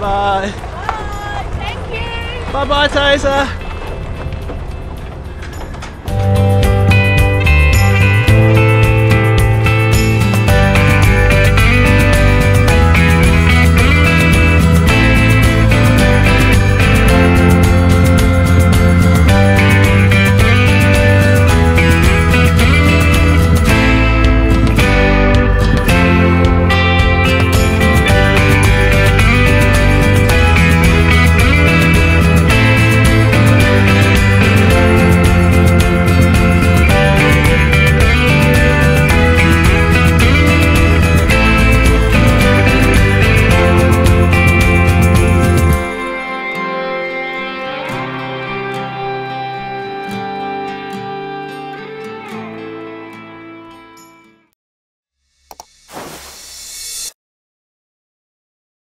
Bye-bye. Bye. Thank you. Bye-bye, Taser.